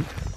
Mhm.